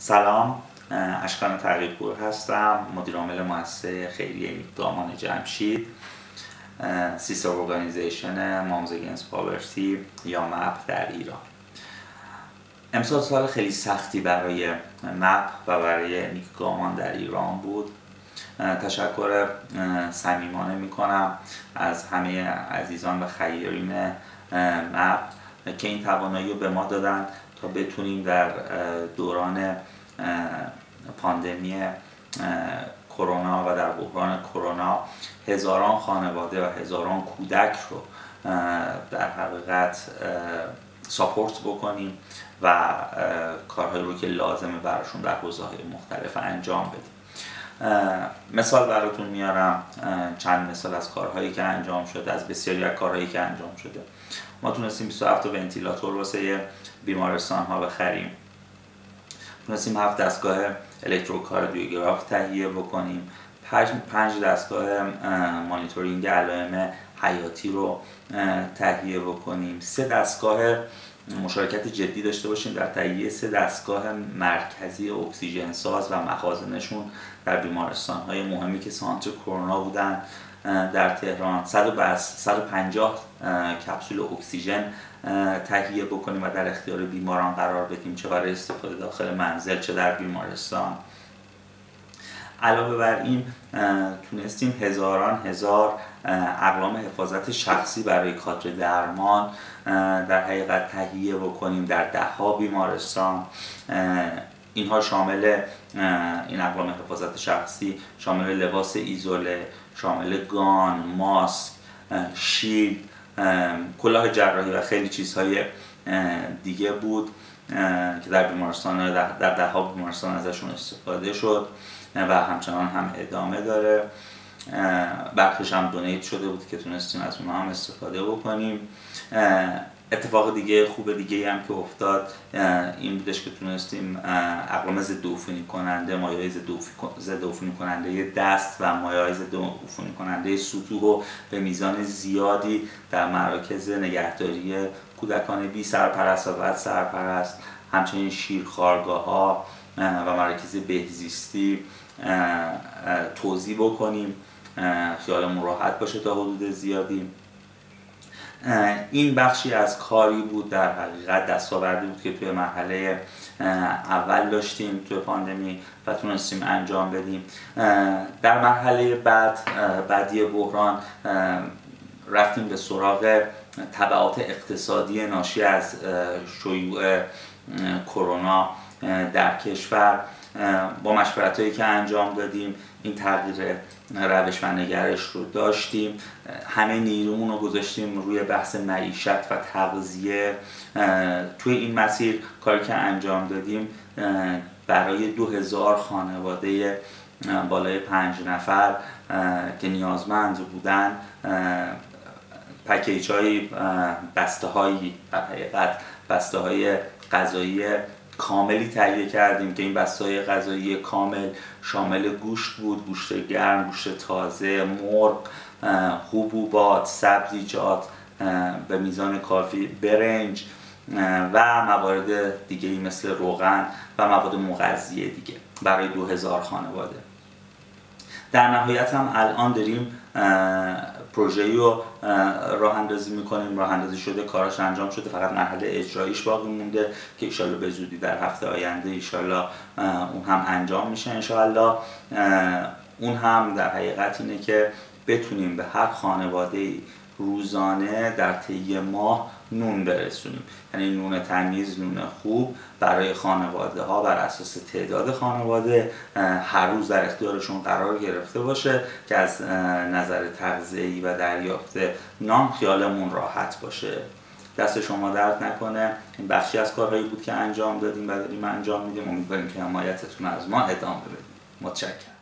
سلام اشکان تقی‌پور هستم مدیر عامل مؤسسه خیریه دامان جمشید sister organization Moms Against Poverty یا MAP در ایران. امسال سال خیلی سختی برای MAP و برای نیک‌گامان در ایران بود. تشکر صمیمانه می‌کنم از همه عزیزان و خیرین MAP که این توانایی رو به ما دادن تا بتونیم در دوران پاندمی کرونا و در بحران کرونا هزاران خانواده و هزاران کودک رو در حقیقت ساپورت بکنیم و کارهایی رو که لازمه براشون در حوزه مختلف انجام بدیم. مثال براتون میارم. چند مثال از کارهایی که انجام شده از بسیاری از کارهایی که انجام شده. ما تونستیم 27 ونتیلاتور واسه بیمارستان ها بخریم. تونستیم هفت دستگاه الکتروکاردیوگراف تهیه بکنیم. پنج دستگاه مانیتورینگ علائم حیاتی رو تهیه بکنیم. سه دستگاه مشارکت جدی داشته باشیم در تهیه سه دستگاه مرکزی اکسیژن ساز و مخازنشون در بیمارستان های مهمی که سانتر کرونا بودن در تهران. 150 کپسول اکسیژن تهیه بکنیم و در اختیار بیماران قرار بدیم چه برای استفاده داخل منزل چه در بیمارستان. علاوه بر این تونستیم هزاران هزار اقلام حفاظت شخصی برای کادر درمان در حقیقت تهیه بکنیم در ده ها بیمارستان اینها شامل این اقلام حفاظت شخصی شامل لباس ایزوله شامل گان ماسک شیلد کلاه جراحی و خیلی چیزهای دیگه بود که در بیمارستان در ده ها بیمارستان ازشون استفاده شد. و همچنان هم ادامه داره. برخیش هم دونیت شده بود که تونستیم از اونها هم استفاده بکنیم. اتفاق دیگه خوب دیگه هم که افتاد این بودش که تونستیم اقلام ضد عفونی کننده مایع ضد عفونی کننده دست و مایع ضد عفونی کننده سطوح رو به میزان زیادی در مراکز نگهداری کودکان بی سرپرست و بعد سرپرست همچنین شیرخارگاه ها و مراکز بهزیستی توضیح بکنیم. خیالمون راحت باشه تا حدود زیادی. این بخشی از کاری بود در حقیقت دستاوردی بود که توی مرحله اول داشتیم توی پاندمی و تونستیم انجام بدیم. در مرحله بعد بعدی بحران رفتیم به سراغ طبعات اقتصادی ناشی از شیوع کرونا. در کشور با مشورت هایی که انجام دادیم این تغییر روش و نگرش رو داشتیم. همه نیرومون رو گذاشتیم روی بحث معیشت و تغذیه. توی این مسیر کاری که انجام دادیم برای دو هزار خانواده بالای پنج نفر که نیازمند بودن پکیج های بسته هایی در حقیقت بسته های غذایی کاملی تهیه کردیم که این بستای غذایی کامل شامل گوشت بود گوشت گرم گوشت تازه مرغ حبوبات سبزیجات به میزان کافی برنج و موارد دیگه مثل روغن و مواد مغذی دیگه برای دو هزار خانواده. در نهایت هم الان داریم پروژه رو راه اندازی می‌کنیم. راه اندازی شده کاراش انجام شده. فقط مرحله اجراییش باقی مونده که ایشالله به زودی در هفته آینده ایشالله اون هم انجام میشه انشالله اون هم در حقیقت اینه که بتونیم به هر خانواده روزانه در طی ماه نون برسونیم. یعنی نون تمیز نون خوب برای خانواده ها بر اساس تعداد خانواده هر روز در اختیارشون قرار گرفته باشه که از نظر تغذیه‌ای و دریافت نام خیالمون راحت باشه. دست شما درد نکنه. این بخشی از کارهایی بود که انجام دادیم و داریم انجام میدیم. امیدواریم که حمایتتون از ما ادامه بدیم متشکرم.